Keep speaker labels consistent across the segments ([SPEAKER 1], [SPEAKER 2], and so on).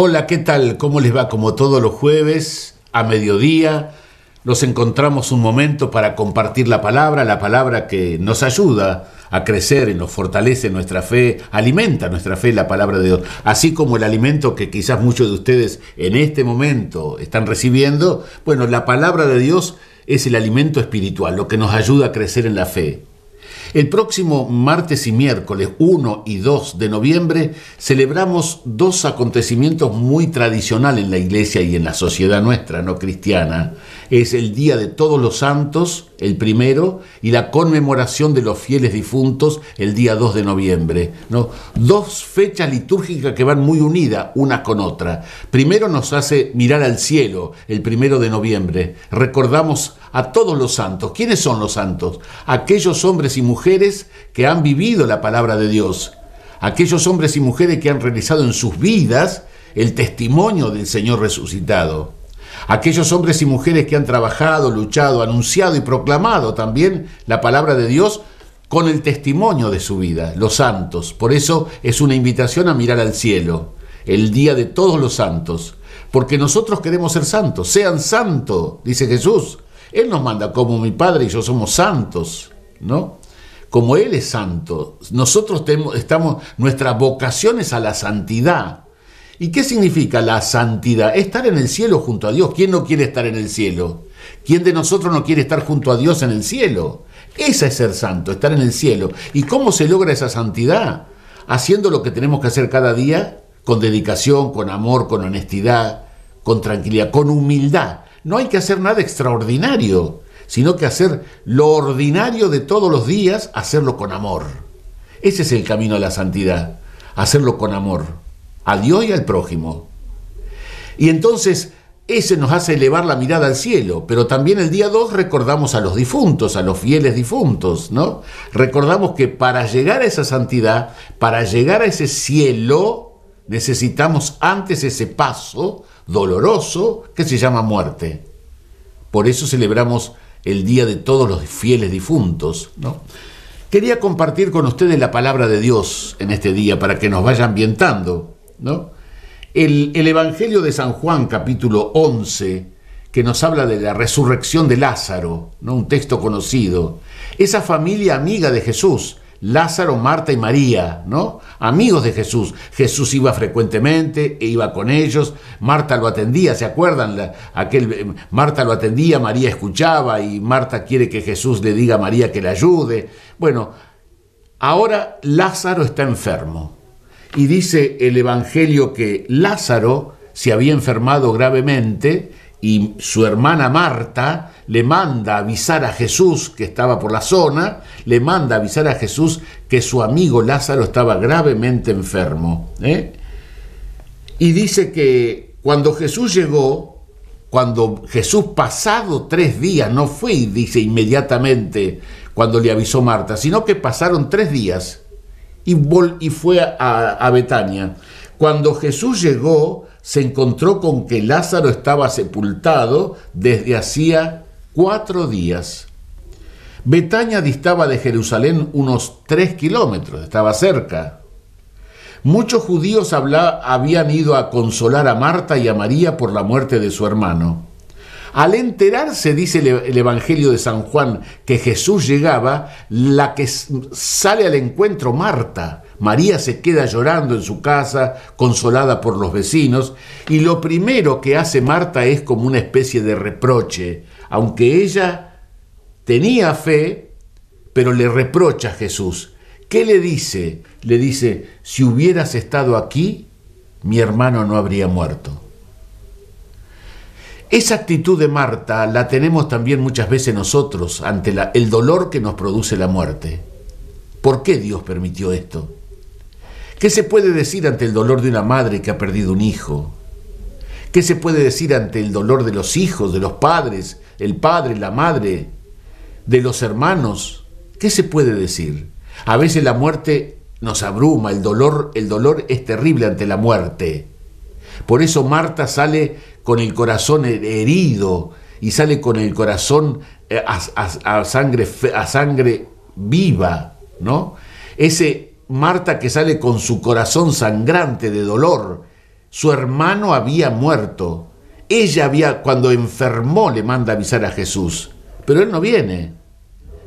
[SPEAKER 1] Hola, ¿qué tal? ¿Cómo les va? Como todos los jueves, a mediodía, nos encontramos un momento para compartir la palabra, la palabra que nos ayuda a crecer y nos fortalece nuestra fe, alimenta nuestra fe la palabra de Dios, así como el alimento que quizás muchos de ustedes en este momento están recibiendo, bueno, la palabra de Dios es el alimento espiritual, lo que nos ayuda a crecer en la fe. El próximo martes y miércoles 1 y 2 de noviembre celebramos dos acontecimientos muy tradicionales en la iglesia y en la sociedad nuestra no cristiana. Es el Día de Todos los Santos, el primero, y la conmemoración de los fieles difuntos, el día 2 de noviembre. ¿no? Dos fechas litúrgicas que van muy unidas una con otra. Primero nos hace mirar al cielo, el primero de noviembre. Recordamos a todos los santos. ¿Quiénes son los santos? Aquellos hombres y mujeres que han vivido la palabra de Dios. Aquellos hombres y mujeres que han realizado en sus vidas el testimonio del Señor resucitado. Aquellos hombres y mujeres que han trabajado, luchado, anunciado y proclamado también la palabra de Dios con el testimonio de su vida, los santos. Por eso es una invitación a mirar al cielo, el día de todos los santos, porque nosotros queremos ser santos. Sean santos, dice Jesús. Él nos manda como mi Padre y yo somos santos, ¿no? Como Él es santo, nosotros tenemos, estamos, nuestra vocación es a la santidad. ¿Y qué significa la santidad? Estar en el cielo junto a Dios. ¿Quién no quiere estar en el cielo? ¿Quién de nosotros no quiere estar junto a Dios en el cielo? Esa es ser santo, estar en el cielo. ¿Y cómo se logra esa santidad? Haciendo lo que tenemos que hacer cada día, con dedicación, con amor, con honestidad, con tranquilidad, con humildad. No hay que hacer nada extraordinario, sino que hacer lo ordinario de todos los días, hacerlo con amor. Ese es el camino a la santidad, hacerlo con amor, a Dios y al prójimo. Y entonces ese nos hace elevar la mirada al cielo, pero también el día 2 recordamos a los difuntos, a los fieles difuntos, ¿no? Recordamos que para llegar a esa santidad, para llegar a ese cielo, necesitamos antes ese paso doloroso que se llama muerte. Por eso celebramos el Día de todos los fieles difuntos. ¿no? Quería compartir con ustedes la palabra de Dios en este día para que nos vaya ambientando. ¿no? El, el Evangelio de San Juan capítulo 11, que nos habla de la resurrección de Lázaro, ¿no? un texto conocido. Esa familia amiga de Jesús, Lázaro, Marta y María, ¿no? Amigos de Jesús. Jesús iba frecuentemente e iba con ellos. Marta lo atendía, ¿se acuerdan? aquel, eh, Marta lo atendía, María escuchaba y Marta quiere que Jesús le diga a María que le ayude. Bueno, ahora Lázaro está enfermo. Y dice el Evangelio que Lázaro se había enfermado gravemente y su hermana Marta le manda avisar a Jesús que estaba por la zona, le manda avisar a Jesús que su amigo Lázaro estaba gravemente enfermo. ¿eh? Y dice que cuando Jesús llegó, cuando Jesús pasado tres días, no fue, dice inmediatamente cuando le avisó Marta, sino que pasaron tres días y, y fue a, a Betania. Cuando Jesús llegó, se encontró con que Lázaro estaba sepultado desde hacía cuatro días. Betania distaba de Jerusalén unos tres kilómetros, estaba cerca. Muchos judíos habían ido a consolar a Marta y a María por la muerte de su hermano. Al enterarse, dice el Evangelio de San Juan, que Jesús llegaba, la que sale al encuentro Marta. María se queda llorando en su casa, consolada por los vecinos, y lo primero que hace Marta es como una especie de reproche, aunque ella tenía fe, pero le reprocha a Jesús. ¿Qué le dice? Le dice, si hubieras estado aquí, mi hermano no habría muerto. Esa actitud de Marta la tenemos también muchas veces nosotros ante el dolor que nos produce la muerte. ¿Por qué Dios permitió esto? ¿Qué se puede decir ante el dolor de una madre que ha perdido un hijo? ¿Qué se puede decir ante el dolor de los hijos, de los padres, el padre, la madre, de los hermanos? ¿Qué se puede decir? A veces la muerte nos abruma, el dolor, el dolor es terrible ante la muerte. Por eso Marta sale con el corazón herido y sale con el corazón eh, a, sangre, a sangre viva, ¿no? Ese Marta que sale con su corazón sangrante de dolor, su hermano había muerto. Ella había, cuando enfermó, le manda avisar a Jesús, pero él no viene.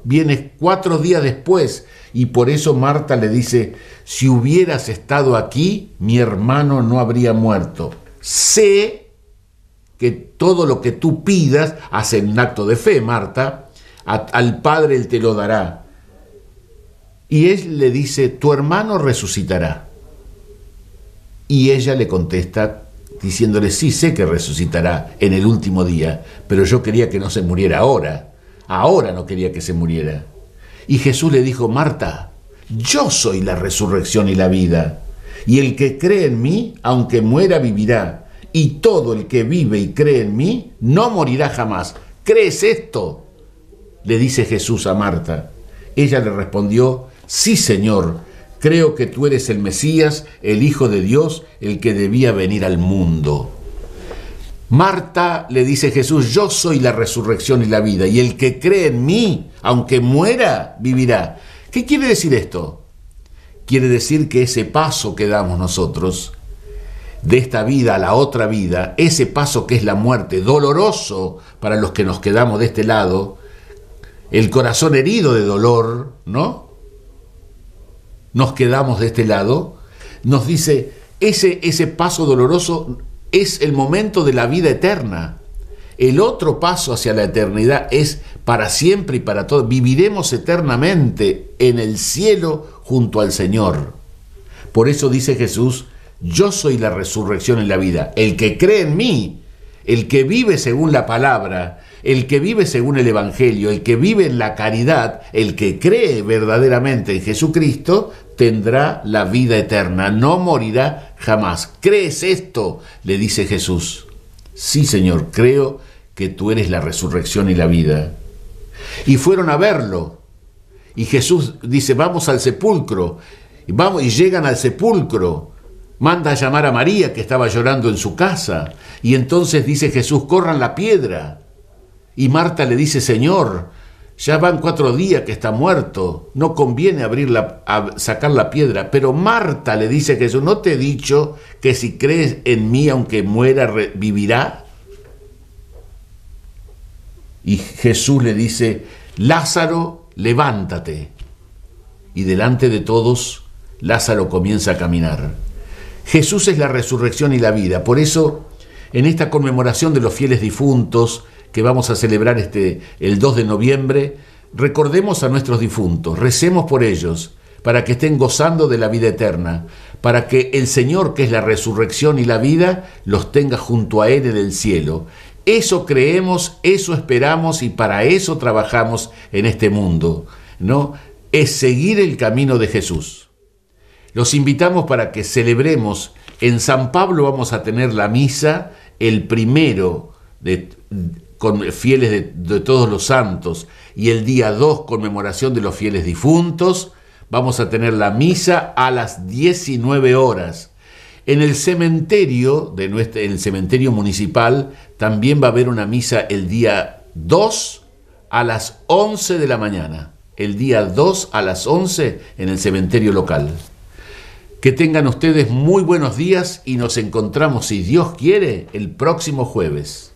[SPEAKER 1] Viene cuatro días después y por eso Marta le dice, si hubieras estado aquí, mi hermano no habría muerto. Sé que todo lo que tú pidas, hace un acto de fe, Marta, al Padre él te lo dará. Y él le dice, tu hermano resucitará. Y ella le contesta diciéndole, sí, sé que resucitará en el último día, pero yo quería que no se muriera ahora. Ahora no quería que se muriera. Y Jesús le dijo, Marta, yo soy la resurrección y la vida. Y el que cree en mí, aunque muera, vivirá. Y todo el que vive y cree en mí, no morirá jamás. ¿Crees esto? Le dice Jesús a Marta. Ella le respondió, Sí, Señor, creo que tú eres el Mesías, el Hijo de Dios, el que debía venir al mundo. Marta le dice Jesús, yo soy la resurrección y la vida, y el que cree en mí, aunque muera, vivirá. ¿Qué quiere decir esto? Quiere decir que ese paso que damos nosotros, de esta vida a la otra vida, ese paso que es la muerte, doloroso para los que nos quedamos de este lado, el corazón herido de dolor, ¿no? Nos quedamos de este lado, nos dice, ese, ese paso doloroso es el momento de la vida eterna. El otro paso hacia la eternidad es para siempre y para todo. Viviremos eternamente en el cielo junto al Señor. Por eso dice Jesús, yo soy la resurrección y la vida. El que cree en mí, el que vive según la palabra, el que vive según el Evangelio, el que vive en la caridad, el que cree verdaderamente en Jesucristo, tendrá la vida eterna, no morirá jamás. ¿Crees esto? le dice Jesús. Sí, Señor, creo que tú eres la resurrección y la vida. Y fueron a verlo. Y Jesús dice, vamos al sepulcro. Y, vamos, y llegan al sepulcro. Manda a llamar a María, que estaba llorando en su casa. Y entonces dice Jesús, corran la piedra. Y Marta le dice, Señor, ya van cuatro días que está muerto, no conviene abrir la, sacar la piedra. Pero Marta le dice a Jesús, ¿no te he dicho que si crees en mí, aunque muera, vivirá? Y Jesús le dice, Lázaro, levántate. Y delante de todos, Lázaro comienza a caminar. Jesús es la resurrección y la vida. Por eso, en esta conmemoración de los fieles difuntos, que vamos a celebrar este, el 2 de noviembre, recordemos a nuestros difuntos, recemos por ellos, para que estén gozando de la vida eterna, para que el Señor, que es la resurrección y la vida, los tenga junto a Él en el cielo. Eso creemos, eso esperamos y para eso trabajamos en este mundo, ¿no? Es seguir el camino de Jesús. Los invitamos para que celebremos. En San Pablo vamos a tener la misa el primero de con fieles de, todos los santos y el día 2 conmemoración de los fieles difuntos, vamos a tener la misa a las 19 horas. En el cementerio, de nuestro, el cementerio municipal, también va a haber una misa el día 2 a las 11 de la mañana. El día 2 a las 11 en el cementerio local. Que tengan ustedes muy buenos días y nos encontramos, si Dios quiere, el próximo jueves.